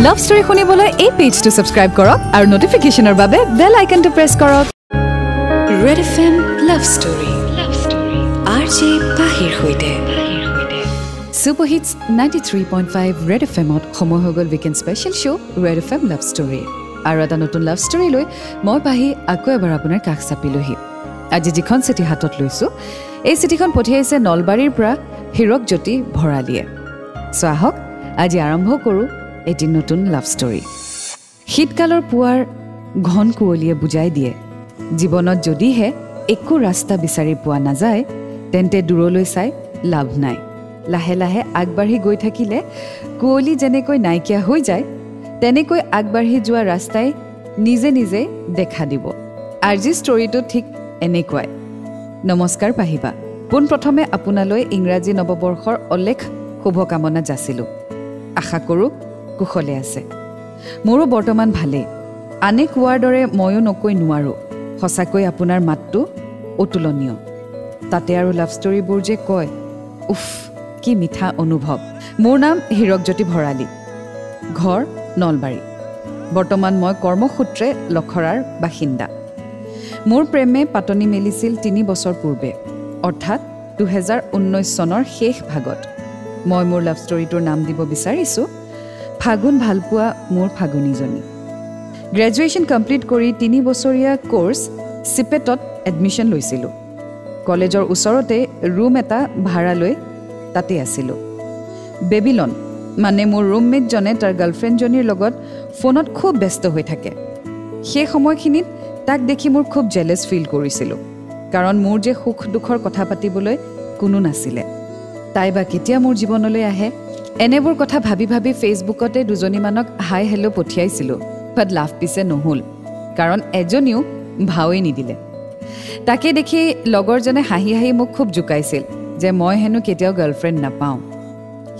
Love story শুনিবলৈ এই পেজটো subscribe কৰক আৰু নটিফিকেশ্যনৰ বাবে বেল আইকনটো প্ৰেছ কৰক। Red F M love story R J পাহিৰ সৈতে। Super hits ninety three point five Red F এমত সময় হৈ গ'ল weekend special show' Red F M love story আৰু এটা নতুন লাভ ষ্টৰী লৈ মই পাহি আকৌ এবাৰ আপোনাৰ কাষ চাপিলোহি। আজি যিখন চিঠি হাতত লৈছোঁ এই চিঠিখন পঠিয়াইছে নলবাৰীৰ পৰা হীৰক জ্যোতি ভৰালীয়ে। চ' আহক আজি আৰম্ভ কৰোঁ এটি নতুন লাভ ষ্টৰী শীতকালৰ পুৱাৰ ঘন কুঁৱলীয়ে বুজাই দিয়ে জীৱনত যদিহে একো ৰাস্তা বিচাৰি পোৱা নাযায় তেন্তে দূৰলৈ চাই লাভ নাই। লাহে লাহে আগবাঢ়ি গৈ থাকিলে কুঁৱলী যেনেকৈ নাইকিয়া হৈ যায় তেনেকৈ আগবাঢ়ি যোৱা ৰাস্তাই নিজে নিজে দেখা দিব। আজিৰ ষ্টৰীটো ঠিক এনেকুৱাই। নমস্কাৰ পাহিবা। পোনপ্ৰথমে আপোনালৈ ইংৰাজী নৱবৰ্ষৰ অলেখ শুভকামনা যাচিলোঁ। আশা কৰোঁ কুশলে আছে। মোৰো বৰ্তমান ভালেই। আনে কোৱাৰ দৰে ময়ো নকৈ নোৱাৰোঁ। সঁচাকৈ আপোনাৰ মাতটো অতুলনীয়। তাতে আৰু লাভ ষ্টৰীবোৰ যে কয় উফ কি মিঠা অনুভৱ। মোৰ নাম হীৰকজ্যোতি ভৰালী। ঘৰ নলবাৰী। বৰ্তমান মই কৰ্মসূত্ৰে লখৰাৰ বাসিন্দা। মোৰ প্ৰেমে পাতনি মেলিছিল তিনি বছৰ পূৰ্বে অৰ্থাৎ দুহেজাৰ ঊনৈছ চনৰ শেষ ভাগত। মই মোৰ লাভ ষ্টৰীটোৰ নাম দিব বিচাৰিছোঁ। ফাগুন ভালপোৱা মোৰ ফাগুনীজনী। গ্ৰেজুৱেশ্যন কমপ্লিট কৰি তিনি বছৰীয়া কোৰ্চ চিপেটত এডমিশ্যন লৈছিলোঁ। কলেজৰ ওচৰতে ৰুম এটা ভাড়া লৈ তাতে আছিলোঁ। বেবিলন মানে মোৰ ৰুমমেটজনে তাৰ গাৰ্লফ্ৰেণ্ডজনীৰ লগত ফোনত খুব ব্যস্ত হৈ থাকে। সেই সময়খিনিত তাক দেখি মোৰ খুব জেলেছ ফিল কৰিছিলোঁ। কাৰণ মোৰ যে সুখ দুখৰ কথা পাতিবলৈ কোনো নাছিলে। তাই বা কেতিয়া মোৰ জীৱনলৈ আহে এনেবোৰ কথা ভাবি ভাবি ফেচবুকতে দুজনীমানক হাই হেল্ল' পঠিয়াইছিলোঁ বাট লাভ পিছে নহ'ল কাৰণ এজনীও ভাৱেই নিদিলে। তাকে দেখি লগৰজনে হাঁহি হাঁহি মোক খুব জোকাইছিল যে মই হেনো কেতিয়াও গাৰ্লফ্ৰেণ্ড নাপাওঁ।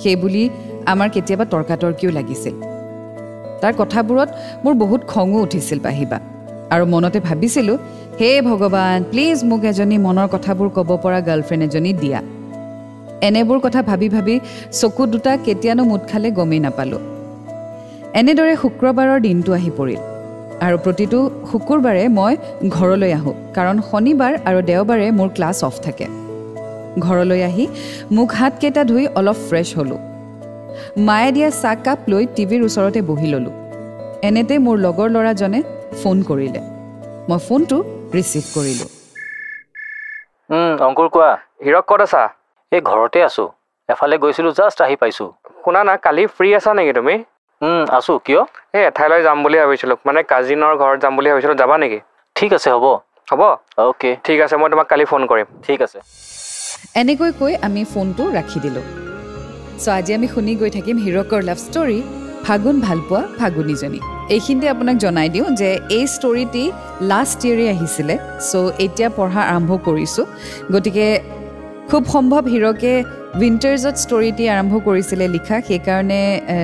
সেইবুলি আমাৰ কেতিয়াবা তৰ্কাতৰ্কিও লাগিছিল। তাৰ কথাবোৰত মোৰ বহুত খঙো উঠিছিল পাহিবা আৰু মনতে ভাবিছিলোঁ হে ভগৱান প্লিজ মোক এজনী মনৰ কথাবোৰ ক'ব পৰা গাৰ্লফ্ৰেণ্ড এজনী দিয়া। এনেবোৰ কথা ভাবি ভাবি চকু দুটা কেতিয়ানো মুঠ খালে গমেই নাপালোঁ। এনেদৰে শুক্ৰবাৰৰ দিনটো আহি পৰিল আৰু প্ৰতিটো শুকুৰবাৰে মই ঘৰলৈ আহোঁ কাৰণ শনিবাৰ আৰু দেওবাৰে মোৰ ক্লাছ অফ থাকে। ঘৰলৈ আহি মুখ হাতকেইটা ধুই অলপ ফ্ৰেছ হ'লোঁ। মায়ে দিয়া চাহকাপ লৈ টিভিৰ ওচৰতে বহি ল'লোঁ। এনেতে মোৰ লগৰ ল'ৰাজনে ফোন কৰিলে। মই ফোনটো ৰিচিভ কৰিলোঁ। অংকুৰ কোৱা হীৰক ক'ত আছা? এই ঘৰতে আছোঁ। এফালে গৈছিলোঁ জাষ্ট আহি পাইছোঁ। শুনা না কালি ফ্ৰী আছা নেকি তুমি? আছোঁ। কিয়? এই এঠাইলৈ যাম বুলি ভাবিছিলোঁ। মানে কাজিনৰ ঘৰত যাম বুলি ভাবিছিলোঁ। যাবা নেকি? ঠিক আছে হ'ব। হ'ব? অ'কে। ঠিক আছে মই তোমাক কালি ফোন কৰিম। ঠিক আছে। এনেকৈ কৈ আমি ফোনটো ৰাখি দিলোঁ। চ' আজি আমি শুনি গৈ থাকিম হীৰকৰ লাভ ষ্টৰী ফাগুন ভালপোৱা ফাগুনীজনী। এইখিনিতে আপোনাক জনাই দিওঁ যে এই ষ্টৰিটি লাষ্ট ইয়েৰে আহিছিলে। চ' এতিয়া পঢ়া আৰম্ভ কৰিছোঁ। গতিকে খুব সম্ভৱ হীৰকে উইণ্টাৰ্ছত ষ্টৰিটি আৰম্ভ কৰিছিলে লিখা সেইকাৰণে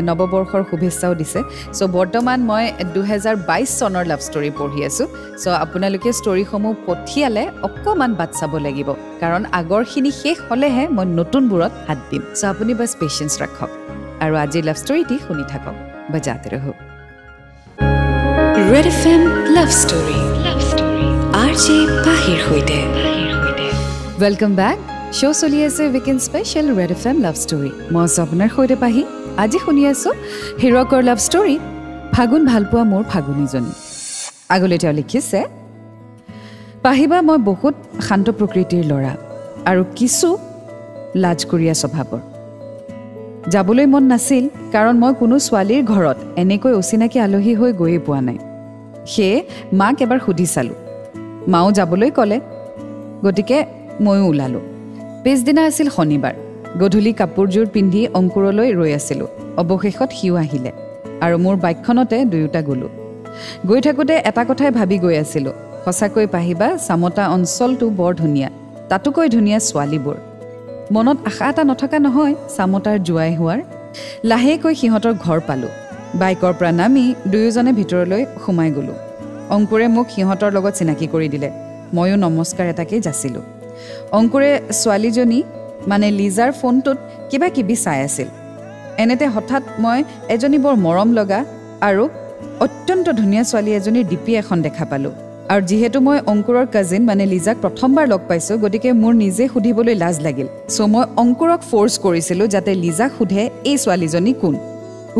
নৱবৰ্ষৰ শুভেচ্ছাও দিছে। চ' বৰ্তমান মই দুহেজাৰ বাইছ চনৰ লাভ ষ্টৰী পঢ়ি আছোঁ। চ' আপোনালোকে ষ্টৰিসমূহ পঠিয়ালে অকণমান বাট চাব লাগিব। কাৰণ আগৰখিনি শেষ হ'লেহে মই নতুনবোৰত হাত দিম। চ' আপুনি বাছ পেচেঞ্চ ৰাখক। আৰু আজিৰ লাভ ষ্টৰিটি শুনি থাকক। বজাতে ৰহক Red F M love story love story R J পাহিৰ সৈতে। ৱেলকাম বেক শ্ব' চলি আছে weekend special Red F M love story মই আপোনাৰ সৈতে পাহি। আজি শুনি আছোঁ হীৰকৰ লাভ ষ্টৰী ফাগুন ভালপোৱা মোৰ ফাগুনীজনী। আগলৈ তেওঁ লিখিছে পাহিবা মই বহুত শান্ত প্ৰকৃতিৰ ল'ৰা আৰু কিছু লাজকৰীয়া স্বভাৱৰ। যাবলৈ মন নাছিল কাৰণ মই কোনো ছোৱালীৰ ঘৰত এনেকৈ অচিনাকি আলহী হৈ গৈয়ে পোৱা নাই। সেয়ে মাক এবাৰ সুধি চালোঁ। মাও যাবলৈ ক'লে গতিকে ময়ো ওলালোঁ। পিছদিনা আছিল শনিবাৰ। গধূলি কাপোৰযোৰ পিন্ধি অংকুৰলৈ ৰৈ আছিলোঁ। অৱশেষত সিও আহিলে আৰু মোৰ বাইকখনতে দুয়োটা গ'লোঁ। গৈ থাকোঁতে এটা কথাই ভাবি গৈ আছিলোঁ। সঁচাকৈ পাহিবা চামতা অঞ্চলটো বৰ ধুনীয়া তাতোকৈ ধুনীয়া ছোৱালীবোৰ। মনত আশা এটা নথকা নহয় চামতাৰ জোৱাই হোৱাৰ। লাহেকৈ সিহঁতৰ ঘৰ পালোঁ। বাইকৰ পৰা নামি দুয়োজনে ভিতৰলৈ সোমাই গ'লোঁ। অংকুৰে মোক সিহঁতৰ লগত চিনাকি কৰি দিলে। ময়ো নমস্কাৰ এটাকেই যাচিলোঁ। অংকুৰে ছোৱালীজনী মানে লিজাৰ ফোনটোত কিবা কিবি চাই আছিল। এনেতে হঠাৎ মই এজনী বৰ মৰম লগা আৰু অত্যন্ত ধুনীয়া ছোৱালী এজনীৰ ডিপি এখন দেখা পালোঁ। আৰু যিহেতু মই অংকুৰৰ কাজিন মানে লিজাক প্ৰথমবাৰ লগ পাইছোঁ গতিকে মোৰ নিজে সুধিবলৈ লাজ লাগিল। চ' মই অংকুৰক ফ'ৰ্চ কৰিছিলোঁ যাতে লিজাক সোধে এই ছোৱালীজনী কোন?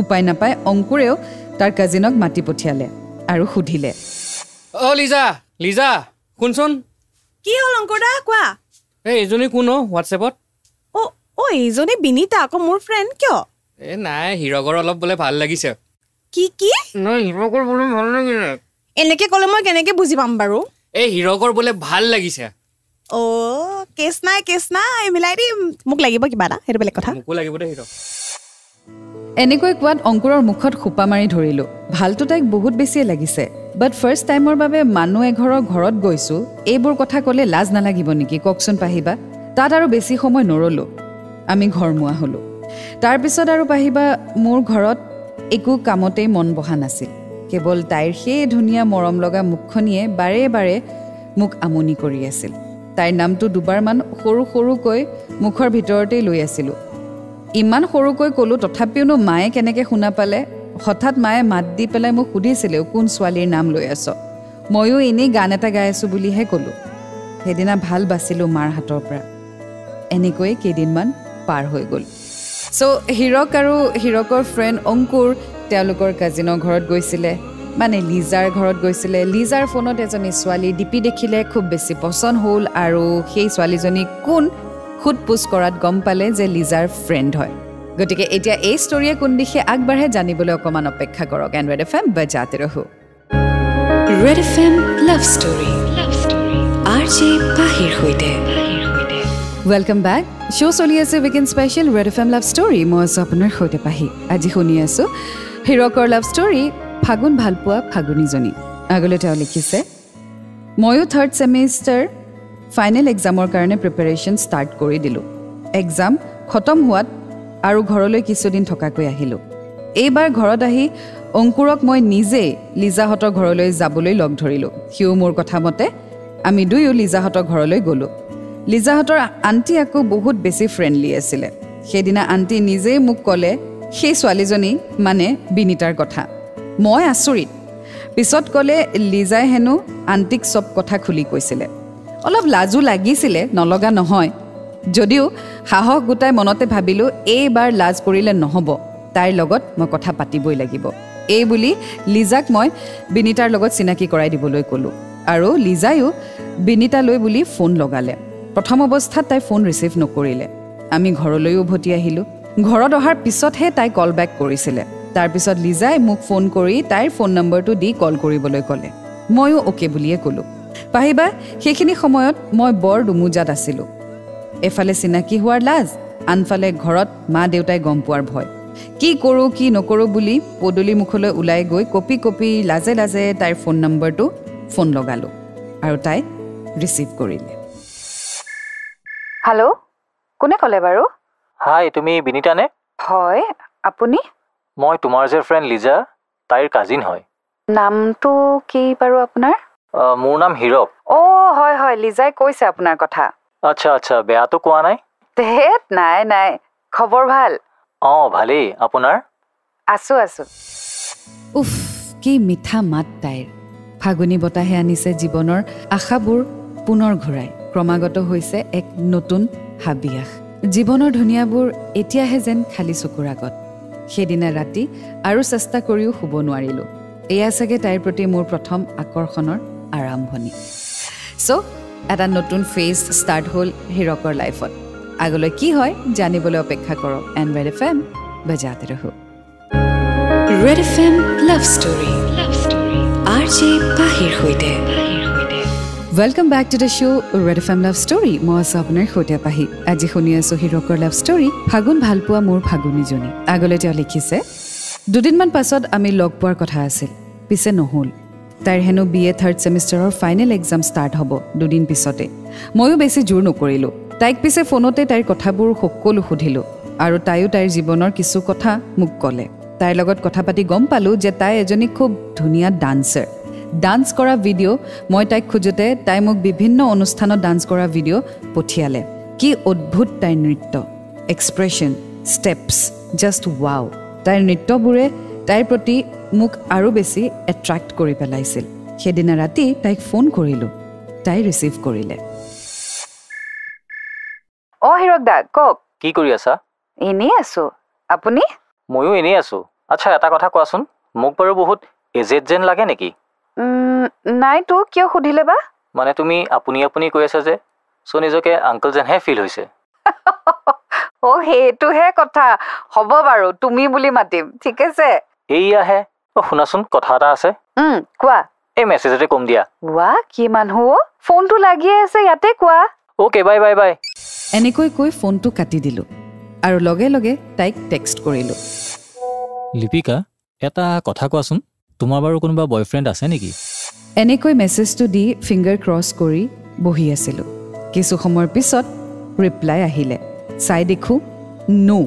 উপায় নাপাই অংকুৰেও তাৰ কাজিনক মাতি পঠিয়ালে আৰু সুধিলে। অ লিজা লিজা শুনচোন কি হ'ল অংকুৰদা কোৱা। এই এইজনী কোন হোৱাটছএপত অ' অ' এইজনী বিনীতা আকৌ মোৰ ফ্ৰেণ্ড কিয়? এই নাই হীৰকৰ অলপ বোলে ভাল লাগিছে। কি কি? নাই হীৰকৰ বোলে ভাল লাগিছে। এনেকে ক'লে মই কেনেকে বুজি পাম বাৰু? এই হীৰকৰ বোলে ভাল লাগিছে। অ' কেছ নাই কেছ নাই মিলাই দিম। মোক লাগিব কিবা এটা সেইটো বেলেগ কথা। মোকো লাগিব দেই হীৰক। এনেকৈ কোৱাত অংকুৰৰ মুখত সোপা মাৰি ধৰিলোঁ। ভালটো তাইক বহুত বেছিয়ে লাগিছে। বাট ফাৰ্ষ্ট টাইমৰ বাবে মানুহ এঘৰৰ ঘৰত গৈছোঁ। এইবোৰ কথা ক'লে লাজ নালাগিব নেকি? কওকচোন পাহিবা। তাত আৰু বেছি সময় নৰলোঁ। আমি ঘৰমুৱা হ'লোঁ। তাৰপিছত আৰু পাহিবা মোৰ ঘৰত একো কামতেই মন বহা নাছিল। কেৱল তাইৰ সেই ধুনীয়া মৰম লগা মুখখনিয়ে বাৰে বাৰে মোক আমনি কৰি আছিল। তাইৰ নামটো দুবাৰমান সৰু সৰুকৈ মুখৰ ভিতৰতেই লৈ আছিলোঁ। ইমান সৰুকৈ ক'লোঁ তথাপিওনো মায়ে কেনেকৈ শুনা পালে? হঠাৎ মায়ে মাত দি পেলাই মোক সুধিছিলেও কোন ছোৱালীৰ নাম লৈ আছ? ময়ো এনেই গান এটা গাই আছোঁ বুলিহে ক'লোঁ। সেইদিনা ভাল বাচিলোঁ মাৰ হাতৰ পৰা। এনেকৈয়ে কেইদিনমান পাৰ হৈ গ'ল। চ' হীৰক আৰু হীৰকৰ ফ্ৰেণ্ড অংকুৰ তেওঁলোকৰ কাজিনৰ ঘৰত গৈছিলে। মানে লিজাৰ ঘৰত গৈছিলে। লিজাৰ ফোনত এজনী ছোৱালী ডিপি দেখিলে খুব বেছি পচন্দ হ'ল আৰু সেই ছোৱালীজনী কোন? সোধ পোছ কৰাত গম পালে যে লিজাৰ ফ্ৰেণ্ড হয়। গতিকে এতিয়া এই ষ্টৰীয়ে কোন দিশে আগবাঢ়ে জানিবলৈ অকণমান অপেক্ষা কৰক এণ্ড্ৰইড এফ এম বজাতে ৰহো। Red F M love story. R J পাহিৰ সৈতে। ৱেলকাম বেক শ্ব' চলি আছে weekend special Red F M love story. মই আছোঁ আপোনাৰ সৈতে পাহি। আজি শুনি আছোঁ হিৰকৰ লাভ ষ্টৰী ফাগুন ভালপোৱা ফাগুনীজনী। আগলৈ তেওঁ লিখিছে ময়ো থাৰ্ড ছেমিষ্টাৰ ফাইনেল এক্সামৰ কাৰণে প্ৰিপেৰেশ্যন ষ্টাৰ্ট কৰি দিলোঁ। এক্সাম খতম হোৱাত আৰু ঘৰলৈ কিছুদিন থকাকৈ আহিলোঁ। এইবাৰ ঘৰত আহি অংকুৰক মই নিজেই লিজাহঁতৰ ঘৰলৈ যাবলৈ লগ ধৰিলোঁ। সিও মোৰ কথা মতে আমি দুয়ো লিজাহঁতৰ ঘৰলৈ গ'লোঁ। লিজাহঁতৰ আণ্টি আকৌ বহুত বেছি ফ্ৰেণ্ডলি আছিলে। সেইদিনা আণ্টি নিজেই মোক ক'লে সেই ছোৱালীজনী মানে বিনীতাৰ কথা। মই আচৰিত। পিছত ক'লে লিজাই হেনো আণ্টিক চব কথা খুলি কৈছিলে। অলপ লাজো লাগিছিলে নলগা নহয়। যদিও সাহস গোটাই মনতে ভাবিলোঁ এইবাৰ লাজ কৰিলে নহ'ব। তাইৰ লগত মই কথা পাতিবই লাগিব। এই বুলি লিজাক মই বিনীতাৰ লগত চিনাকি কৰাই দিবলৈ ক'লোঁ। আৰু লিজায়ো বিনীতালৈ বুলি ফোন লগালে। প্ৰথম অৱস্থাত তাই ফোন ৰিচিভ নকৰিলে। আমি ঘৰলৈ উভতি আহিলোঁ। ঘৰত অহাৰ পিছতহে তাই কল বেক কৰিছিলে। তাৰপিছত লিজাই মোক ফোন কৰি তাইৰ ফোন নম্বৰটো দি কল কৰিবলৈ ক'লে। ময়ো অ'কে বুলিয়ে ক'লোঁ। পাহিবা সেইখিনি সময়ত মই বৰ দুমোজাত আছিলোঁ। এফালে চিনাকি হোৱাৰ লাজ আনফালে ঘৰত মা দেউতাই গম পোৱাৰ ভয়। কি কৰোঁ কি নকৰোঁ বুলি পদূলি মুখলৈ ওলাই গৈ কপি কপি লাজে লাজে তাইৰ ফোন নম্বৰটো ফোন লগালোঁ আৰু তাই ৰিচিভ কৰিলে। হেল্ল' কোনে ক'লে বাৰু? হাই তুমি বিনীতানে হয় আপুনি? মই তোমাৰ যে ফ্ৰেণ্ড লিজা তাইৰ কাজিন হয়। নামটো কি বাৰু আপোনাৰ? মোৰ নাম হীৰক। অ' হয় হয় লিজাই কৈছে আপোনাৰ কথা। আচ্ছা আচ্ছা বেয়াটো কোৱা নাই? ধেত নাই নাই। খবৰ ভাল? অঁ ভালেই। আপোনাৰ? আছো আছো। উফ কি মিঠা মাত তাইৰ। ফাগুনী বতাহে আনিছে জীৱনৰ আশাবোৰ পুনৰ ঘূৰাই। ক্ৰমাগত হৈছে এক নতুন হাবিয়াস। জীৱনৰ ধুনীয়াবোৰ এতিয়াহে যেন খালী চকুৰ আগত। সেইদিনা ৰাতি আৰু চেষ্টা কৰিও শুব নোৱাৰিলোঁ। এয়া চাগে তাইৰ প্ৰতি মোৰ প্ৰথম আকৰ্ষণৰ আৰম্ভণি। চ' এটা নতুন ফেজ ষ্টাৰ্ট হ'ল হিৰকৰ লাইফত আগলৈ কি হয় জানিবলৈ অপেক্ষা কৰক এণ্ড এফ এম বজাতে ৰহো। Red F M love story R J পাহিৰ সৈতে। Welcome back to the show' Red F M love story মই আছোঁ আপোনাৰ সৈতে পাহি আজি শুনি আছোঁ হিৰকৰ লাভ ষ্টৰী ফাগুন ভালপোৱা মোৰ ফাগুনীজনী। আগলৈ তেওঁ লিখিছে দুদিনমান পাছত আমি লগ পোৱাৰ কথা আছিল পিছে নহ'ল। তাইৰ হেনো বি এ থাৰ্ড ছেমিষ্টাৰৰ ফাইনেল এক্সাম ষ্টাৰ্ট হ'ব দুদিন পিছতে। ময়ো বেছি জোৰ নকৰিলোঁ। তাইক পিছে ফোনতে তাইৰ কথাবোৰ সকলো সুধিলোঁ আৰু তাইও তাইৰ জীৱনৰ কিছু কথা মোক ক'লে। তাইৰ লগত কথা পাতি গম পালোঁ যে তাই এজনী খুব ধুনীয়া ডান্সাৰ ডান্স কৰা ভিডিঅ' মই তাইক খোজোতে তাই মোক বিভিন্ন অনুষ্ঠানত ডান্স কৰা ভিডিঅ' পঠিয়ালে। কি অদ্ভুত তাইৰ নৃত্য। এক্সপ্ৰেশ্যন ষ্টেপছ জাষ্ট ৱাও তাইৰ নৃত্যবোৰে তাইৰ প্ৰতি মোক আৰু বেছি এট্ৰেক্ট কৰি পেলাইছিল। সেইদিনা ৰাতি তাইক ফোন কৰিলোঁ। তাই ৰিচিভ কৰিলে। অ হিৰক দা কওক। কি কৰি আছা? এনেই আছো। আপুনি? ময়ো এনেই আছোঁ। আচ্ছা এটা কথা কোৱাচোন। মোক বাৰু বহুত এজেড যেন লাগে নেকি? নাইতো কিয় সুধিলে বা? মানে তুমি আপুনি আপুনি কৈ আছা যে চ' নিজকে আংকল যেনহে ফিল হৈছে। অ সেইটোহে কথা। হ'ব বাৰু তুমি বুলি মাতিম। ঠিক আছে? এইয়াহে অ' শুনাচোন কথা এটা আছে। উম, কোৱা। এই মেছেজতে কম দিয়া। ৱা কি মানুহ অ। ফোনটো লাগিয়ে আছে ইয়াতে কোৱা। Okay bye bye bye. এনেকৈ কৈ ফোনটো কাটি দিলোঁ আৰু লগে লগে তাইক টেক্সট কৰিলোঁ। লিপিকা এটা কথা কোৱাচোন তোমাৰ বাৰু কোনোবা বয়ফ্ৰেণ্ড আছে নেকি? এনেকৈ মেছেজটো দি ফিংগাৰ ক্ৰছ কৰি বহি আছিলোঁ। কিছু সময়ৰ পিছত ৰিপ্লাই আহিলে। চাই দেখোঁ নো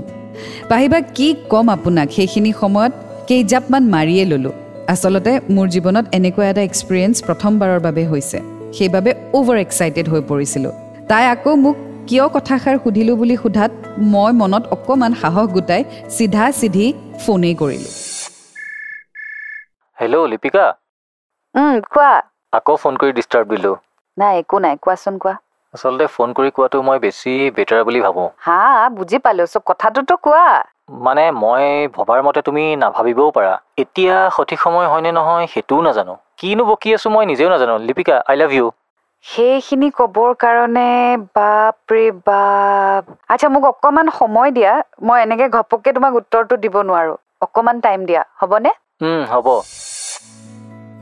পাহিবা কি ক'ম আপোনাক? সেইখিনি সময়ত কেইজাপমান মাৰিয়ে ল'লোঁ। আচলতে মোৰ জীৱনত এনেকুৱা এটা এক্সপিৰিয়েঞ্চ প্ৰথমবাৰৰ বাবে হৈছে। সেইবাবে অ'ভাৰ এক্সাইটেড হৈ পৰিছিলোঁ। তাই আকৌ মোক কিয় কথাষাৰ সুধিলোঁ বুলি সোধাত মই মনত অকণমান সাহস গোটাই চিধা চিধি ফোনেই কৰিলোঁ। হেল্ল' লিপিকা? কোৱা। আকৌ ফোন কৰি ডিষ্টাৰ্ব দিলোঁ। নাই একো নাই কোৱাচোন কোৱা। আচলতে ফোন কৰি কোৱাটো মই বেছি বেটাৰ বুলি ভাবোঁ। হা বুজি পালো চ কথাটোতো কোৱা। মানে মই ভবাৰ মতে তুমি নাভাবিবও পাৰা। এতিয়া সঠিক সময় হয়নে নহয় সেইটোও নাজানো। কিনো বকি আছোঁ মই নিজেও নাজানো। লিপিকা আই লাভ ইউ সেইখিনি ক'বৰ কাৰণে বাপৰে বাপ। আচ্ছা মোক অকণমান সময় দিয়া। মই এনেকে ঘপককে তোমাক উত্তৰটো দিব নোৱাৰো। অকণমান টাইম দিয়া। হ'বনে? হ'ব।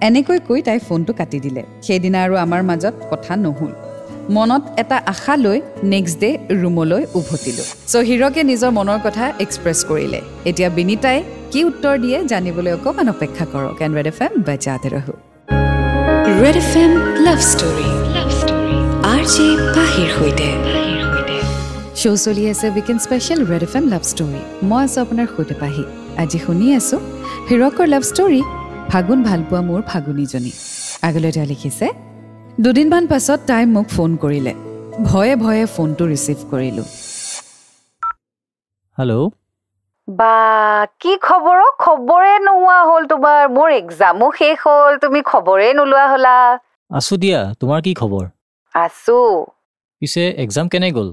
এনেকৈ কৈ তাই ফোনটো কাটি দিলে। সেইদিনা আৰু আমাৰ মাজত কথা নহ'ল। মনত এটা আশা লৈ নেক্সট ডে ৰুমলৈ উভতিলোঁ। চ' হিৰকে নিজৰ মনৰ কথা এক্সপ্ৰেছ কৰিলে। এতিয়া বিনীতাই কি উত্তৰ দিয়ে জানিবলৈ অকণমান অপেক্ষা কৰক। এণ্ড ৰেড এফ এম বাজাতে ৰহো। Red F M love story R J পাহিৰ সৈতে। শ্ব' চলি আছে weekend special Red F M love story মই আছোঁ আপোনাৰ সৈতে পাহি। আজি শুনি আছোঁ হিৰকৰ লাভ ষ্টৰী ফাগুন ভালপোৱা মোৰ ফাগুনীজনী। আগলৈ তেওঁ লিখিছে দুদিনমান পাছত তাই মোক ফোন কৰিলে। ভয়ে ভয়ে ফোনটো ৰিচিভ কৰিলোঁ। হেল্ল' বা কি খবৰ অ? খবৰে নোহোৱা হ'ল তোমাৰ। মোৰ এক্সামো শেষ হ'ল। তুমি খবৰে নোলোৱা হ'লা। আছোঁ দিয়া। তোমাৰ কি খবৰ? আছো। পিছে এক্সাম কেনে গ'ল?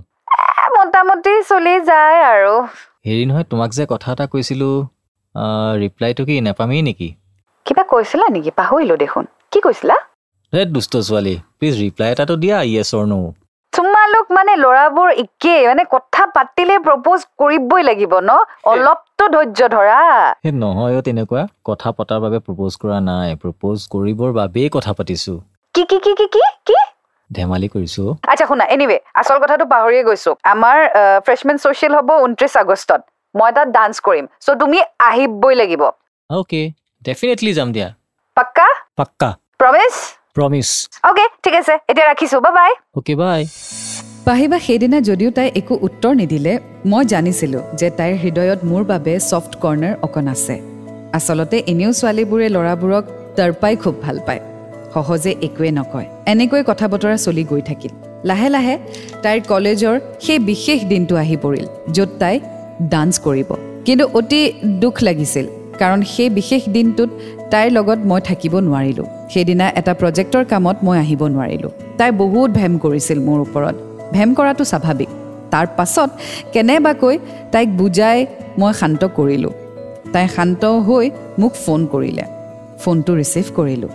মোটামুটি চলি যায় আৰু। হেৰি নহয় তোমাক যে কথা এটা কৈছিলোঁ ৰিপ্লাইটো কি নাপামেই নেকি? কিবা কৈছিলা নেকি? পাহৰিলো দেখোন। কি কৈছিলা? হে দুষ্ট ছোৱালী প্লিজ ৰিপ্লাই এটাতো দিয়া য়েছ অৰ ন' তোমালোক মানে ল'ৰাবোৰ একেই মানে কথা পাতিলে প্ৰপ'জ কৰিবই লাগিব ন? অলপতো ধৈৰ্য ধৰা। সেই নহয় অ' তেনেকুৱা। কথা পতাৰ বাবে প্ৰপ'জ কৰা নাই। প্ৰপ'জ কৰিবৰ বাবেই কথা পাতিছোঁ। কি কি কি কি কি কি? ধেমালি কৰিছোঁ অ'। আচ্ছা শুনা এনিৱে আচল কথাটো পাহৰিয়ে গৈছো। আমাৰ ফ্ৰেছমেন ছ'চিয়েল হ'ব ঊনত্ৰিছ আগষ্টত। মই তাত ডান্স কৰিম। চ' তুমি আহিবই লাগিব। অ'কে ডেফিনেটলি যাম দিয়া। পাক্কা? পাক্কা। প্ৰমিছ প্ৰমিছ অ'কে ঠিক আছে। এতিয়া ৰাখিছো। বা বাই অ'কে বাই পাহিবা সেইদিনা যদিও তাই একো উত্তৰ নিদিলে মই জানিছিলোঁ যে তাইৰ হৃদয়ত মোৰ বাবে ছফ্ট কৰ্ণাৰ অকণ আছে। আচলতে এনেও ছোৱালীবোৰে ল'ৰাবোৰক তৰ্পাই খুব ভাল পায়। সহজে একোৱে নকয়। এনেকৈ কথা বতৰা চলি গৈ থাকিল। লাহে লাহে তাইৰ কলেজৰ সেই বিশেষ দিনটো আহি পৰিল য'ত তাই ডান্স কৰিব। কিন্তু অতি দুখ লাগিছিল। কাৰণ সেই বিশেষ দিনটোত তাইৰ লগত মই থাকিব নোৱাৰিলোঁ। সেইদিনা এটা প্ৰজেক্টৰ কামত মই আহিব নোৱাৰিলোঁ। তাই বহুত ভেম কৰিছিল মোৰ ওপৰত। ভেম কৰাটো স্বাভাৱিক। তাৰ পাছত কেনেবাকৈ তাইক বুজাই মই শান্ত কৰিলোঁ। তাই শান্ত হৈ মোক ফোন কৰিলে। ফোনটো ৰিচিভ কৰিলোঁ।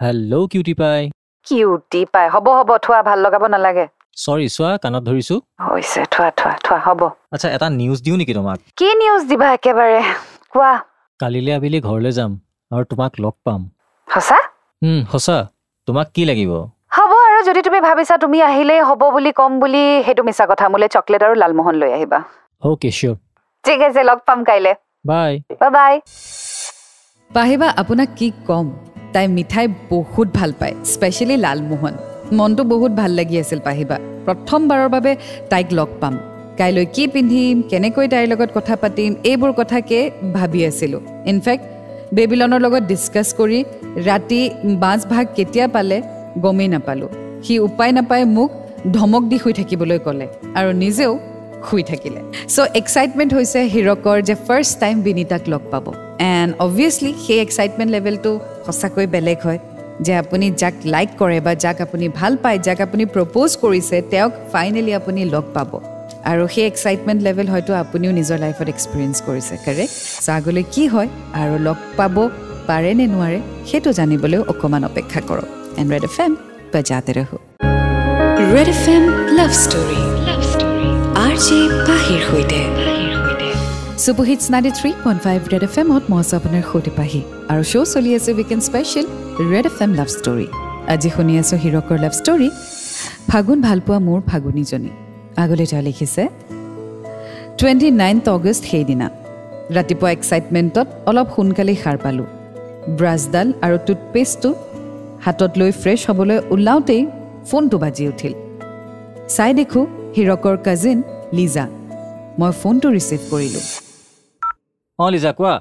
Hello cutie pie. Cutie pie. হ'ব হ'ব থোৱা ভাল লগাব নালাগে। চৰি চোৱা কাণত ধৰিছোঁ। হৈছে থোৱা থোৱা থোৱা হ'ব। আচ্ছা এটা নিউজ দিওঁ নেকি তোমাক? কি নিউজ দিবা একেবাৰে? কোৱা। কালিলৈ আবেলি ঘৰলৈ যাম আৰু তোমাক লগ পাম। সঁচা? সঁচা। তোমাক কি লাগিব? হ'ব আৰু যদি তুমি ভাবিছা তুমি আহিলেই হ'ব বুলি ক'ম বুলি সেইটো মিছা কথা। মোলৈ চকলেট আৰু লালমোহন লৈ আহিবা। অ'কে চিয়'ৰ ঠিক আছে লগ পাম কাইলৈ। বাই বাই বাই পাহিবা আপোনাক কি ক'ম? তাই মিঠাই বহুত ভাল পায় স্পেচিয়েলি লালমোহন। মনটো বহুত ভাল লাগি আছিল পাহিবা। প্ৰথমবাৰৰ বাবে তাইক লগ পাম। কাইলৈ কি পিন্ধিম কেনেকৈ তাইৰ লগত কথা পাতিম এইবোৰ কথাকে ভাবি আছিলোঁ। ইনফেক্ট বেবিলনৰ লগত ডিছকাছ কৰি ৰাতি বাজ ভাগ কেতিয়া পালে গমেই নাপালোঁ। সি উপায় নাপাই মোক ধমক দি শুই থাকিবলৈ ক'লে আৰু নিজেও শুই থাকিলে। চ' এক্সাইটমেণ্ট হৈছে হিৰকৰ যে ফাৰ্ষ্ট টাইম বিনীতাক লগ পাব। এণ্ড অবভিয়াছলি সেই এক্সাইটমেণ্ট লেভেলটো সঁচাকৈ বেলেগ হয়। যে আপুনি যাক লাইক কৰে বা যাক আপুনি ভাল পায় যাক আপুনি প্ৰপ'জ কৰিছে তেওঁক ফাইনেলি আপুনি লগ পাব। আৰু সেই এক্সাইটমেণ্ট লেভেল হয়তো আপুনিও নিজৰ লাইফত এক্সপিৰিয়েঞ্চ কৰিছে কাৰেক্ট চ' আগলৈ কি হয় আৰু লগ পাব পাৰে নে নোৱাৰে সেইটো জানিবলৈও অকণমান অপেক্ষা কৰক। এণ্ড ৰেড এফ এম বজাতে ৰহো। Red F M love story love story R J পাহিৰ সৈতে। Super hits ninety three point five Red F এমত মই আছোঁ আপোনাৰ সৈতে পাহি আৰু শ্ব' চলি আছে weekend special Red F M love story আজি শুনি আছোঁ হিৰকৰ লাভ ষ্টৰী ফাগুন ভালপোৱা মোৰ ফাগুনীজনী আগলৈ তেওঁ লিখিছে টুৱেণ্টি নাইনথ অগষ্ট সেইদিনা ৰাতিপুৱা এক্সাইটমেণ্টত অলপ সোনকালেই সাৰ পালোঁ ব্ৰাছডাল আৰু টুথপেষ্টটো হাতত লৈ ফ্ৰেছ হ'বলৈ ওলাওঁতেই ফোনটো বাজি উঠিল চাই দেখোঁ হিৰকৰ কাজিন লিজা মই ফোনটো ৰিচিভ কৰিলোঁ অঁ লিজা কোৱা?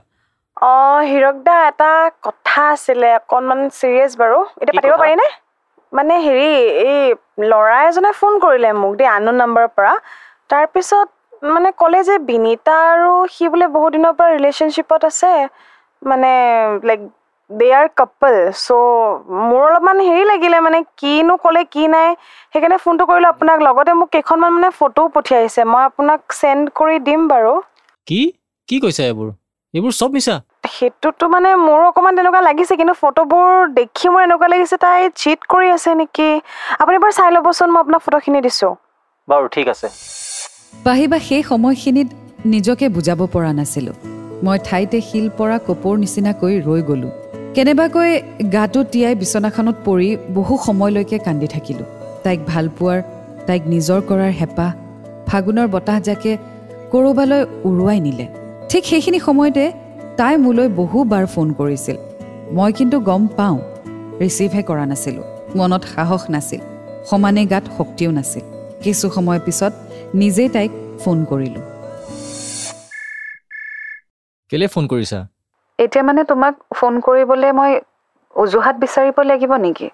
অ হিৰক দা এটা কথা আছিলে অকণমান চিৰিয়াছ বাৰু। এতিয়া পাতিব? পাৰিনে? মানে হেৰি এই ল'ৰা এজনে ফোন কৰিলে মোক দেই আননোন নাম্বাৰৰ পৰা। তাৰপিছত মানে ক'লে যে বিনীতা আৰু সি বোলে বহুত দিনৰ পৰা ৰিলেশ্যনশ্বিপত আছে। মানে like they are couple so' মোৰ অলপমান হেৰি লাগিলে মানে কিনো ক'লে কি নাই। সেইকাৰণে ফোনটো কৰিলোঁ আপোনাক। লগতে মোক কেইখনমান মানে ফটোও পঠিয়াইছে। মই আপোনাক চেণ্ড কৰি দিম বাৰু। কি? কি কৈছা এইবোৰ? এইবোৰ চব মিছা। সেইটোতো মানে মোৰো অকণমান তেনেকুৱা লাগিছে কিন্তু ফটোবোৰ দেখি মোৰ এনেকুৱা লাগিছে তাই চিট কৰি আছে নেকি? আপুনি এবাৰ চাই ল'বচোন মই আপোনাক ফটোখিনি দিছোঁ। বাৰু ঠিক আছে। পাহিবা সেই সময়খিনিত নিজকে বুজাব পৰা নাছিলোঁ। মই ঠাইতে শিল পৰা কপৌৰ নিচিনাকৈ ৰৈ গ'লোঁ। কেনেবাকৈ গাটো তিয়াই বিচনাখনত পৰি বহু সময়লৈকে কান্দি থাকিলোঁ। তাইক ভাল পোৱাৰ তাইক নিজৰ কৰাৰ হেঁপাহ ফাগুনৰ বতাহজাকে ক'ৰবালৈ উৰুৱাই নিলে। ঠিক সেইখিনি সময়তে তাই মোলৈ বহুবাৰ ফোন কৰিছিল। মই কিন্তু গম পাওঁ ৰিচিভহে কৰা নাছিলোঁ। মনত সাহস নাছিল। সমানে গাত শক্তিও নাছিল। কিছু সময় পিছত নিজেই তাইক ফোন কৰিলোঁ। কেলে ফোন কৰিছা? এতিয়া মানে তোমাক ফোন কৰিবলৈ মই অজুহাত বিচাৰিব লাগিব নেকি?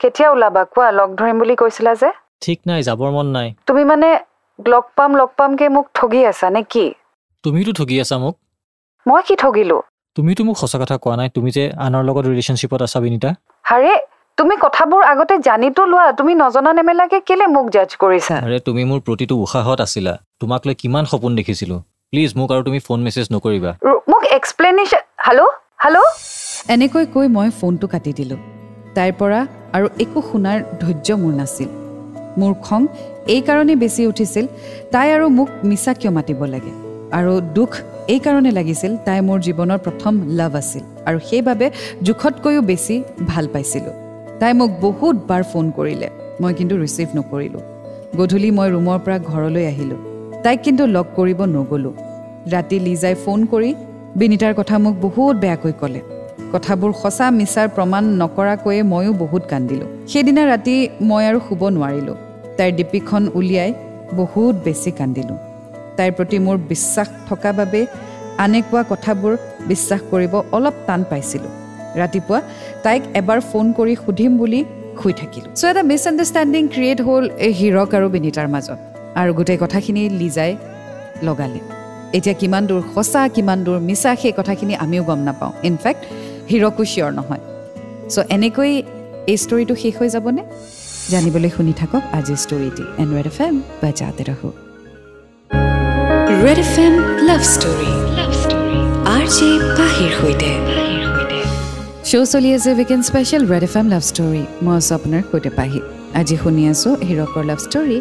কেতিয়া ওলাবা? কোৱা লগ ধৰিম বুলি কৈছিলা যে। ঠিক নাই যাবৰ মন নাই। তুমি মানে লগ পাম লগ পামকে মোক ঠগি আছা নে কি? তুমিতো ঠগি আছা মোক? মই কি ঠগিলো? তুমিতো মোক সঁচা কথা কোৱা নাই তুমি যে আনৰ লগত ৰিলেশ্যনশ্বিপত আছা বিনীতা। হাৰে তুমি কথাবোৰ আগতে জানিতো লোৱা তুমি নজনা নেমেলাকে কেলে মোক জাজ কৰিছা? আৰে তুমি মোৰ প্ৰতিটো উশাহত আছিলা তোমাক লৈ কিমান সপোন দেখিছিলোঁ। প্লিজ মোক আৰু তুমি ফোন মেছেজ নকৰিবা। মোক এক্সপ্লেনেশ্যন হেল্ল' হেল্ল' এনেকৈ কৈ মই ফোনটো কাটি দিলোঁ। তাইৰ পৰা আৰু একো শুনাৰ ধৈৰ্য মোৰ নাছিল। মোৰ খং এইকাৰণেই বেছি উঠিছিল তাই আৰু মোক মিছা কিয় মাতিব লাগে? আৰু দুখ এইকাৰণে লাগিছিল তাই মোৰ জীৱনৰ প্ৰথম লাভ আছিল আৰু সেইবাবে জোখতকৈও বেছি ভাল পাইছিলোঁ। তাই মোক বহুতবাৰ ফোন কৰিলে। মই কিন্তু ৰিচিভ নকৰিলোঁ। গধূলি মই ৰুমৰ পৰা ঘৰলৈ আহিলোঁ। তাইক কিন্তু লগ কৰিব নগ'লোঁ। ৰাতি লিজাই ফোন কৰি বিনীতাৰ কথা মোক বহুত বেয়াকৈ ক'লে। কথাবোৰ সঁচা মিছাৰ প্ৰমাণ নকৰাকৈয়ে ময়ো বহুত কান্দিলোঁ। সেইদিনা ৰাতি মই আৰু শুব নোৱাৰিলোঁ। তাইৰ ডিপিখন উলিয়াই বহুত বেছি কান্দিলোঁ। তাইৰ প্ৰতি মোৰ বিশ্বাস থকা বাবে আনে কোৱা কথাবোৰ বিশ্বাস কৰিব অলপ টান পাইছিলোঁ। ৰাতিপুৱা তাইক এবাৰ ফোন কৰি সুধিম বুলি শুই থাকিলোঁ। চ' এটা মিছআণ্ডাৰষ্টেণ্ডিং ক্ৰিয়েট হ'ল এই হীৰক আৰু বিনীতাৰ মাজত আৰু গোটেই কথাখিনি লিজাই লগালে। এতিয়া কিমান দূৰ সঁচা কিমান দূৰ মিছা সেই কথাখিনি আমিও গম নাপাওঁ। ইনফেক্ট হীৰকো চিয়'ৰ নহয়। চ' এনেকৈ এই ষ্টৰিটো শেষ হৈ যাবনে? জানিবলৈ শুনি থাকক আজিৰ ষ্টৰিটি এণ্ড ৰেড এফ এম বাজাতে ৰহো। Red F M love story love story R J পাহিৰ সৈতে শ্ব' চলি আছে weekend special Red F M love story মই আছোঁ আপোনাৰ সৈতে পাহি আজি শুনি আছোঁ হীৰকৰ লাভ ষ্টৰী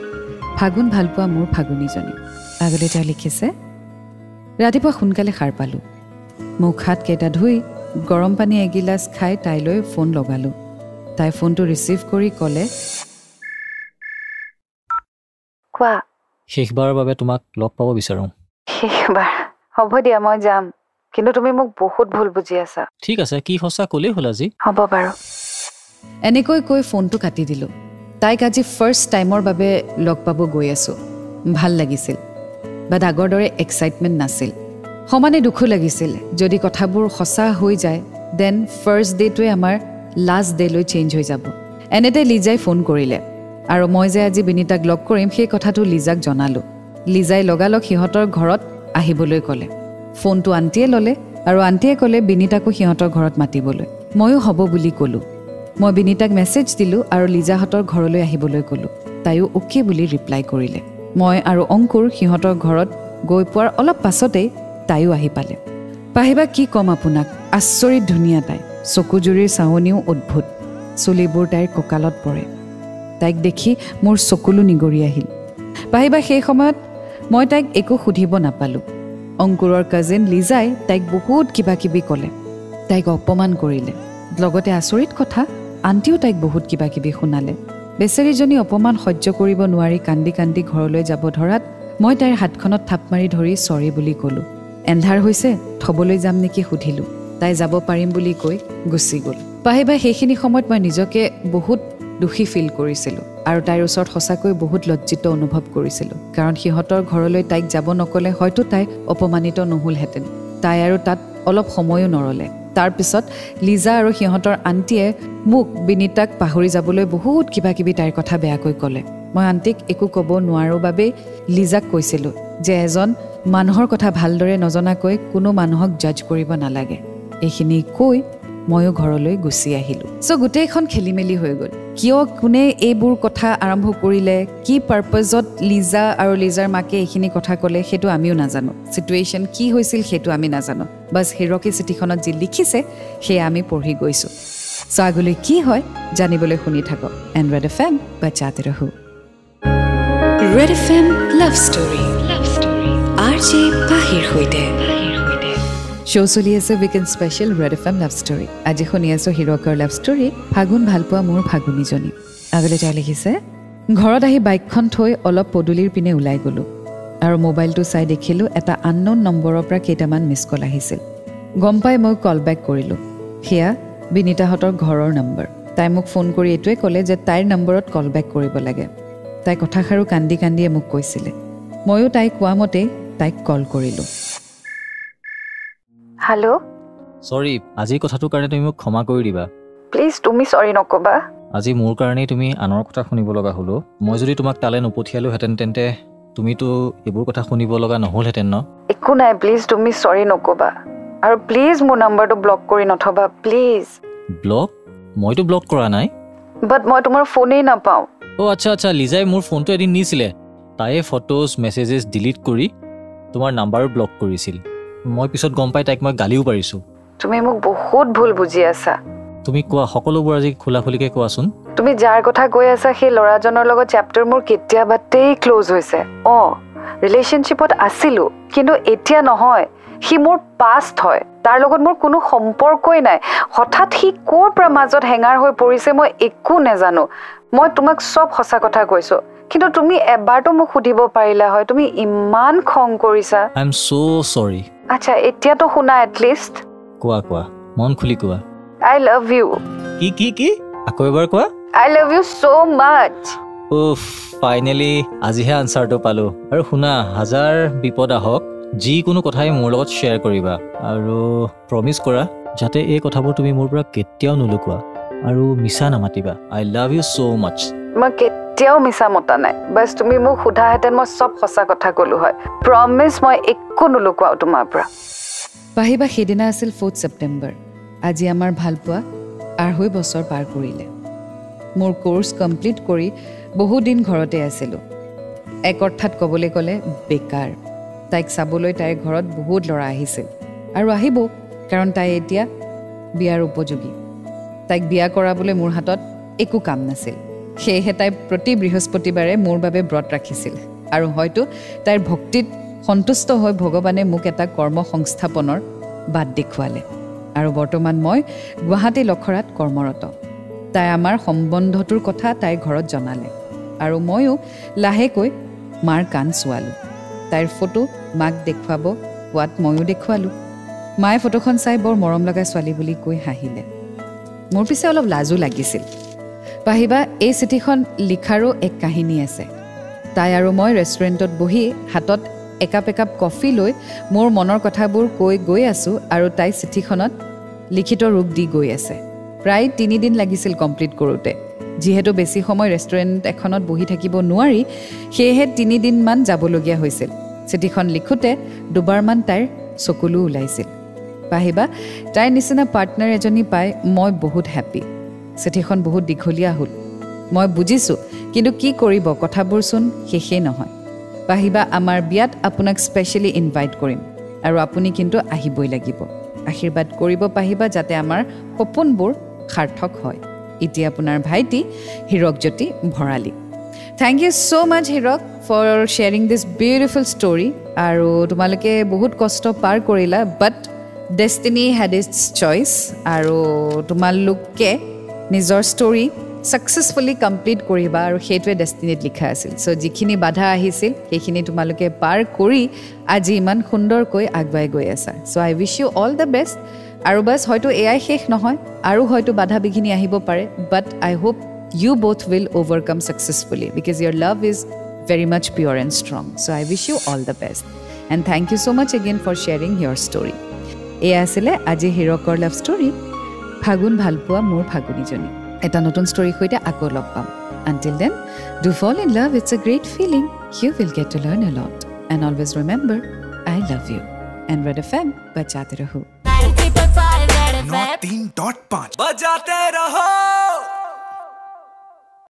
ফাগুন ভালপোৱা মোৰ ফাগুনীজনী। আগলৈ তেওঁ লিখিছে ৰাতিপুৱা সোনকালে সাৰ পালোঁ। মুখ হাত কেইটা ধুই গৰম পানী এগিলাচ খাই তাইলৈ ফোন লগালোঁ। তাই ফোনটো ৰিচিভ কৰি ক'লে কোৱা শেষবাৰৰ বাবে তোমাক লগ পাব বিচাৰোঁ। শেষবাৰ। হ'ব দিয়া মই যাম। কিন্তু তুমি মোক বহুত ভুল বুজি আছা। ঠিক আছে কি সঁচা ক'লেই হ'ল আজি। হ'ব বাৰু। এনেকৈ কৈ ফোনটো কাটি দিলোঁ। তাইক আজি ফাৰ্ষ্ট টাইমৰ বাবে লগ পাব গৈ আছোঁ। ভাল লাগিছিল। বাট আগৰ দৰে এক্সাইটমেণ্ট নাছিল। সমানে দুখো লাগিছিল। যদি কথাবোৰ সঁচা হৈ যায় দেন ফাৰ্ষ্ট ডে'টোৱে আমাৰ লাষ্ট ডে'লৈ চেঞ্জ হৈ যাব। এনেতে লিজাই ফোন কৰিলে। আৰু মই যে আজি বিনীতাক লগ কৰিম সেই কথাটো লিজাক জনালোঁ। লিজাই লগালগ সিহঁতৰ ঘৰত আহিবলৈ ক'লে। ফোনটো আণ্টিয়ে ল'লে আৰু আণ্টিয়ে ক'লে বিনীতাকো সিহঁতৰ ঘৰত মাতিবলৈ। ময়ো হ'ব বুলি ক'লোঁ। মই বিনীতাক মেছেজ দিলোঁ আৰু লিজাহঁতৰ ঘৰলৈ আহিবলৈ ক'লোঁ। তাইও অ'কে বুলি ৰিপ্লাই কৰিলে। মই আৰু অংকুৰ সিহঁতৰ ঘৰত গৈ পোৱাৰ অলপ পাছতেই তাইও আহি পালে। পাহিবা কি ক'ম আপোনাক? আচৰিত ধুনীয়া তাই। চকুজুৰিৰ চাৱনিও অদ্ভুত। চুলিবোৰ তাইৰ কঁকালত পৰে। তাইক দেখি মোৰ চকুলো নিগৰি আহিল। পাহিবা সেই সময়ত মই তাইক একো সুধিব নাপালোঁ। অংকুৰৰ কাজিন লিজাই তাইক বহুত কিবা কিবি ক'লে। তাইক অপমান কৰিলে। লগতে আচৰিত কথা আণ্টিও তাইক বহুত কিবা কিবি শুনালে। বেচেৰীজনী অপমান সহ্য কৰিব নোৱাৰি কান্দি কান্দি ঘৰলৈ যাব ধৰাত মই তাইৰ হাতখনত থাপ মাৰি ধৰি চৰি বুলি ক'লোঁ। এন্ধাৰ হৈছে থ'বলৈ যাম নেকি সুধিলোঁ। তাই যাব পাৰিম বুলি কৈ গুচি গ'ল। পাহিবা সেইখিনি সময়ত মই নিজকে বহুত দোষী ফিল কৰিছিলোঁ। আৰু তাইৰ ওচৰত সঁচাকৈ বহুত লজ্জিত অনুভৱ কৰিছিলোঁ। কাৰণ সিহঁতৰ ঘৰলৈ তাইক যাব নক'লে হয়তো তাই অপমানিত নহ'লহেঁতেন। তাই আৰু তাত অলপ সময়ো নৰলে। তাৰপিছত লিজা আৰু সিহঁতৰ আণ্টিয়ে মোক বিনীতাক পাহৰি যাবলৈ বহুত কিবা কিবি তাইৰ কথা বেয়াকৈ ক'লে। মই আণ্টিক একো ক'ব নোৱাৰোঁ বাবেই লিজাক কৈছিলোঁ যে এজন মানুহৰ কথা ভালদৰে নজনাকৈ কোনো মানুহক জাজ কৰিব নালাগে। এইখিনি কৈ ময়ো ঘৰলৈ গুচি আহিলোঁ। চ' গোটেইখন খেলি মেলি হৈ গ'ল। কিয় কোনে এইবোৰ কথা আৰম্ভ কৰিলে কি পাৰ্পজত লিজা আৰু লিজাৰ মাকে এইখিনি কথা ক'লে সেইটো আমিও নাজানো। চিটুৱেশ্যন কি হৈছিল সেইটো আমি নাজানো। বাছ হিৰকী চিঠিখনত যি লিখিছে সেয়া আমি পঢ়ি গৈছোঁ। চ' আগলৈ কি হয় জানিবলৈ শুনি থাকক। এণ্ড্ৰইড এফ এম বাচ্চাতে ৰহো। Red F M love story love story R J পাহিৰ সৈতে। শ্ব' চলি আছে weekend special Red F M love story আজি শুনি আছোঁ হিৰকৰ লাভ ষ্টৰী ফাগুন ভালপোৱা মোৰ ফাগুনীজনী। আগলৈ তাই লিখিছে ঘৰত আহি বাইকখন থৈ অলপ পদূলিৰ পিনে ওলাই গ'লোঁ আৰু মোবাইলটো চাই দেখিলোঁ এটা আননোন নম্বৰৰ পৰা কেইটামান মিছ কল আহিছিল। গম পাই মই কল বেক কৰিলোঁ। সেয়া বিনীতাহঁতৰ ঘৰৰ নম্বৰ তাই মোক ফোন কৰি এইটোৱে ক'লে যে তাইৰ নম্বৰত কল বেক কৰিব লাগে। তাই কথাষাৰো কান্দি কান্দিয়ে মোক কৈছিলে। ময়ো তাই কোৱা মতেই তাইক কল কৰিলোঁ। হেল্ল' চৰি আজিৰ কথাটোৰ কাৰণে তুমি মোক ক্ষমা কৰি দিবা। প্লিজ তুমি চৰি নক'বা। আজি মোৰ কাৰণেই তুমি আনৰ কথা শুনিব লগা হ'লো। মই যদি তোমাক তালৈ নপঠিয়ালোহেঁতেন তেন্তে তুমিতো এইবোৰ কথা শুনিব লগা নহ'লহেঁতেন ন? একো নাই প্লিজ তুমি চৰি নক'বা। আৰু প্লিজ মোৰ নাম্বাৰটো ব্লক কৰি নথবা প্লিজ ব্লক মইতো ব্লক কৰা নাই। বাট মই তোমাৰ ফোনেই নাপাওঁ। অ' আচ্ছা আচ্ছা লিজাই মোৰ ফোনটো এদিন নিছিলে। তায়ে ফটোজ মেছেজেছ ডিলিট কৰি তোমাৰ নাম্বাৰো ব্লক কৰিছিল। মই পিছত গম পাই তাইক মই গালিও পাৰিছোঁ। তুমি মোক বহুত ভুল বুজি আছা। তুমি কোৱা সকলোবোৰ আজি খোলা খুলিকৈ কোৱাচোন। তুমি যাৰ কথা কৈ আছা সেই ল'ৰাজনৰ লগত চেপ্টাৰ মোৰ কেতিয়াবাতেই ক্ল'জ হৈছে। অঁ ৰিলেশ্যনশ্বিপত আছিলোঁ কিন্তু এতিয়া নহয়। সি মোৰ পাষ্ট হয়। তাৰ লগত মোৰ কোনো সম্পৰ্কই নাই। হঠাৎ সি ক'ৰ পৰা মাজত হেঙাৰ হৈ পৰিছে মই একো নেজানো। মই তোমাক চব সঁচা কথা কৈছোঁ। কিন্তু তুমি এবাৰতো মোক সুধিব পাৰিলা হয়। তুমি ইমান খং কৰিছা। আই এম চ' চৰি আচ্ছা এতিয়াতো শুনা এটলিষ্ট কোৱা কোৱা। মন খুলি কোৱা। আই লাভ ইউ কি কি কি? আকৌ এবাৰ কোৱা? আই লাভ ইউ চ' মাছ উফ ফাইনেলি আজিহে আনচাৰটো পালোঁ। আৰু শুনা হাজাৰ বিপদ আহক যিকোনো কথাই মোৰ লগত শ্বেয়াৰ কৰিবা। আৰু প্ৰমিছ কৰা যাতে এই কথাবোৰ তুমি মোৰ পৰা কেতিয়াও নুলুকোৱা। আৰু মিছা নামাতিবা। আই লাভ ইউ ছ' মাছ মই কেতিয়াও মিছা মতা নাই। বাছ তুমি মোক সোধাহেঁতেন মই চব সঁচা কথা ক'লো হয়। প্ৰমিছ মই একো নুলুকুৱাও তোমাৰ পৰা। পাহিবা সেইদিনা আছিল ফ'ৰ্থ ছেপ্টেম্বৰ আজি আমাৰ ভালপোৱা আঢ়ৈ বছৰ পাৰ কৰিলে। মোৰ কোৰ্চ কমপ্লিট কৰি বহুদিন ঘৰতে আছিলোঁ। এক অৰ্থাৎ ক'বলৈ গ'লে বেকাৰ। তাইক চাবলৈ তাইৰ ঘৰত বহুত ল'ৰা আহিছিল। আৰু আহিব কাৰণ তাই এতিয়া বিয়াৰ উপযোগী। তাইক বিয়া কৰাবলৈ মোৰ হাতত একো কাম নাছিল। সেয়েহে তাই প্ৰতি বৃহস্পতিবাৰে মোৰ বাবে ব্ৰত ৰাখিছিল। আৰু হয়তো তাইৰ ভক্তিত সন্তুষ্ট হৈ ভগৱানে মোক এটা কৰ্ম সংস্থাপনৰ বাট দেখুৱালে। আৰু বৰ্তমান মই গুৱাহাটী লখৰাত কৰ্মৰত। তাই আমাৰ সম্বন্ধটোৰ কথা তাইৰ ঘৰত জনালে। আৰু ময়ো লাহেকৈ মাৰ কাণ চোৱালোঁ। তাইৰ ফটো মাক দেখুৱাব কোৱাত ময়ো দেখুৱালোঁ। মায়ে ফটোখন চাই বৰ মৰম লগা ছোৱালী বুলি কৈ হাঁহিলে। মোৰ পিছে অলপ লাজো লাগিছিল। পাহিবা এই চিঠিখন লিখাৰো এক কাহিনী আছে। তাই আৰু মই ৰেষ্টুৰেণ্টত বহি হাতত একাপ একাপ কফি লৈ মোৰ মনৰ কথাবোৰ কৈ গৈ আছোঁ আৰু তাই চিঠিখনত লিখিত ৰূপ দি গৈ আছে। প্ৰায় তিনিদিন লাগিছিল কমপ্লিট কৰোঁতে। যিহেতু বেছি সময় ৰেষ্টুৰেণ্ট এখনত বহি থাকিব নোৱাৰি সেয়েহে তিনিদিনমান যাবলগীয়া হৈছিল। চিঠিখন লিখোঁতে দুবাৰমান তাইৰ চকুলো ওলাইছিল। পাহিবা তাইৰ নিচিনা পাৰ্টনাৰ এজনী পাই মই বহুত হেপ্পী। চিঠিখন বহুত দীঘলীয়া হ'ল। মই বুজিছোঁ কিন্তু কি কৰিব কথাবোৰচোন শেষেই নহয়। পাহিবা আমাৰ বিয়াত আপোনাক স্পেচিয়েলি ইনভাইট কৰিম আৰু আপুনি কিন্তু আহিবই লাগিব। আশীৰ্বাদ কৰিব পাহিবা যাতে আমাৰ সপোনবোৰ সাৰ্থক হয়। এতিয়া আপোনাৰ ভাইটি Hirakjyoti Bharali. Thank you so' much Hirak for sharing this beautiful story আৰু তোমালোকে বহুত কষ্ট পাৰ কৰিলা but destiny had its choice আৰু তোমালোকে নিজৰ ষ্টৰী ছাকচেছফুলি কমপ্লিট কৰিবা আৰু সেইটোৱে ডেষ্টিনিত লিখা আছিল চ' যিখিনি বাধা আহিছিল সেইখিনি তোমালোকে পাৰ কৰি আজি ইমান সুন্দৰকৈ আগুৱাই গৈ আছা so' I wish you all the best আৰু বাছ হয়তো এয়াই শেষ নহয় আৰু হয়তো বাধা বিঘিনি আহিব পাৰে but I hope you both will overcome successfully because your love is very much pure and strong. So I wish you all the best. And thank you so much again for sharing your story. এয়া আছিলে আজি হিৰকৰ love story ফাগুন ভালপোৱা মোৰ ফাগুনীজনী। এটা নতুন ষ্টৰীৰ সৈতে আকৌ লগ পাম। Until then do fall in love it's a great feeling you will get to learn a lot and always remember I love you and Red F M বজাতে ৰহো তিন ডট পাঁচ বজাতে ৰহো